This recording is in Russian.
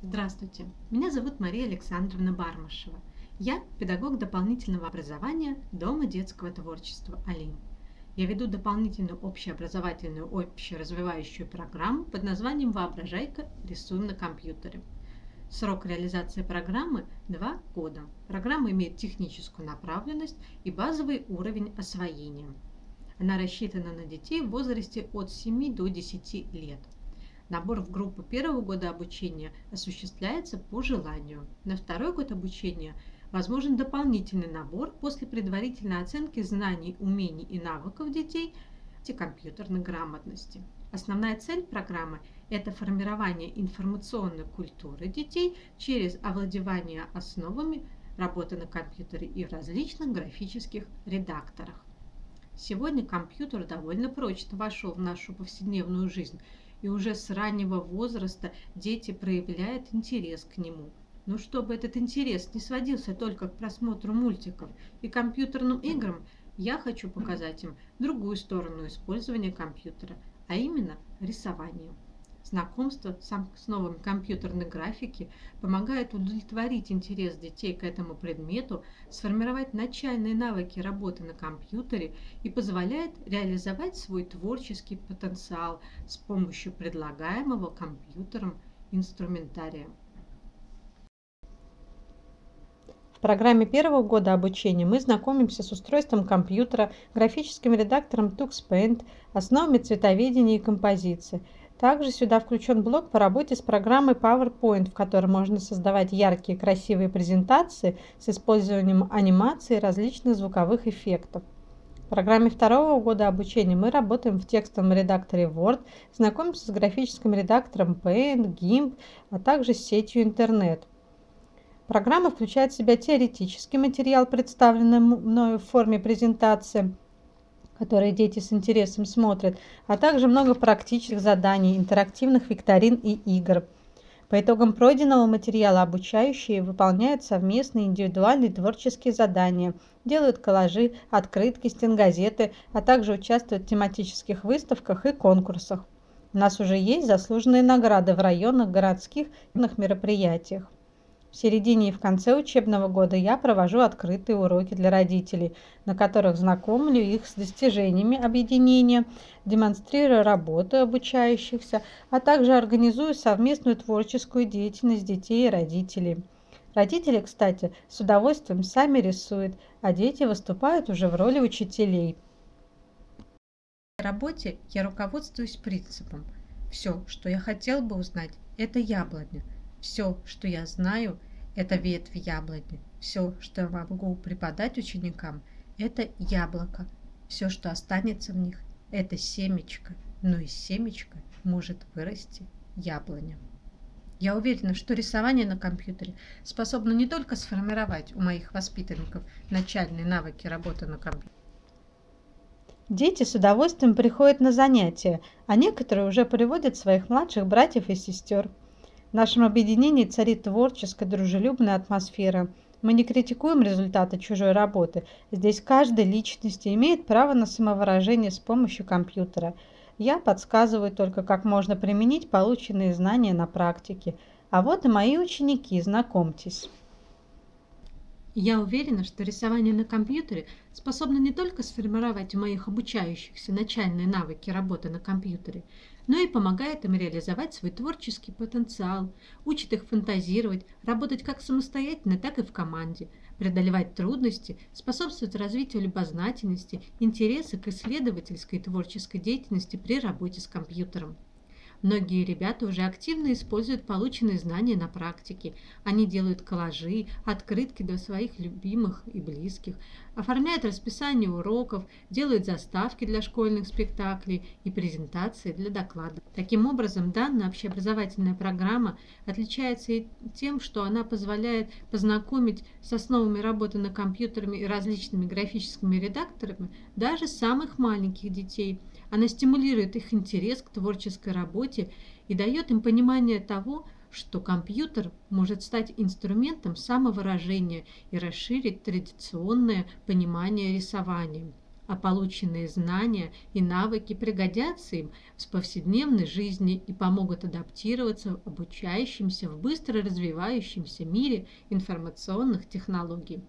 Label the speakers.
Speaker 1: Здравствуйте, меня зовут Мария Александровна Бармашева. Я педагог дополнительного образования Дома детского творчества «Алим». Я веду дополнительную общеобразовательную общеразвивающую программу под названием «Воображайка. Рисуем на компьютере». Срок реализации программы – 2 года. Программа имеет техническую направленность и базовый уровень освоения. Она рассчитана на детей в возрасте от 7 до 10 лет – Набор в группу первого года обучения осуществляется по желанию. На второй год обучения возможен дополнительный набор после предварительной оценки знаний, умений и навыков детей и компьютерной грамотности. Основная цель программы – это формирование информационной культуры детей через овладевание основами работы на компьютере и в различных графических редакторах. Сегодня компьютер довольно прочно вошел в нашу повседневную жизнь – и уже с раннего возраста дети проявляют интерес к нему. Но чтобы этот интерес не сводился только к просмотру мультиков и компьютерным играм, я хочу показать им другую сторону использования компьютера, а именно рисование. Знакомство с новыми компьютерной графики помогает удовлетворить интерес детей к этому предмету, сформировать начальные навыки работы на компьютере и позволяет реализовать свой творческий потенциал с помощью предлагаемого компьютером инструментария.
Speaker 2: В программе первого года обучения мы знакомимся с устройством компьютера, графическим редактором TuxPaint, основами цветоведения и композиции – также сюда включен блок по работе с программой PowerPoint, в которой можно создавать яркие красивые презентации с использованием анимации и различных звуковых эффектов. В программе второго года обучения мы работаем в текстовом редакторе Word, знакомимся с графическим редактором Paint, GIMP, а также с сетью интернет. Программа включает в себя теоретический материал, представленный мною в форме презентации – которые дети с интересом смотрят, а также много практических заданий, интерактивных викторин и игр. По итогам пройденного материала обучающие выполняют совместные индивидуальные творческие задания, делают коллажи, открытки, стенгазеты, а также участвуют в тематических выставках и конкурсах. У нас уже есть заслуженные награды в районных, городских мероприятиях. Середине и в конце учебного года я провожу открытые уроки для родителей, на которых знакомлю их с достижениями объединения, демонстрирую работу обучающихся, а также организую совместную творческую деятельность детей и родителей. Родители, кстати, с удовольствием сами рисуют, а дети выступают уже в роли учителей.
Speaker 1: В работе я руководствуюсь принципом «все, что я хотел бы узнать, это яблоня», все, что я знаю, это ветвь яблони. Все, что я могу преподать ученикам, это яблоко. Все, что останется в них, это семечко. Но из семечка может вырасти яблоня. Я уверена, что рисование на компьютере способно не только сформировать у моих воспитанников начальные навыки работы на компьютере.
Speaker 2: Дети с удовольствием приходят на занятия, а некоторые уже приводят своих младших братьев и сестер. В нашем объединении царит творческая, дружелюбная атмосфера. Мы не критикуем результаты чужой работы. Здесь каждая личность имеет право на самовыражение с помощью компьютера. Я подсказываю только, как можно применить полученные знания на практике. А вот и мои ученики, знакомьтесь.
Speaker 1: Я уверена, что рисование на компьютере способно не только сформировать у моих обучающихся начальные навыки работы на компьютере, но и помогает им реализовать свой творческий потенциал, учит их фантазировать, работать как самостоятельно, так и в команде, преодолевать трудности, способствует развитию любознательности, интереса к исследовательской и творческой деятельности при работе с компьютером. Многие ребята уже активно используют полученные знания на практике. Они делают коллажи, открытки для своих любимых и близких, оформляют расписание уроков, делают заставки для школьных спектаклей и презентации для докладов. Таким образом, данная общеобразовательная программа отличается и тем, что она позволяет познакомить с основами работы на компьютерами и различными графическими редакторами даже самых маленьких детей – она стимулирует их интерес к творческой работе и дает им понимание того, что компьютер может стать инструментом самовыражения и расширить традиционное понимание рисования. а полученные знания и навыки пригодятся им в повседневной жизни и помогут адаптироваться в обучающемся в быстро развивающемся мире информационных технологий.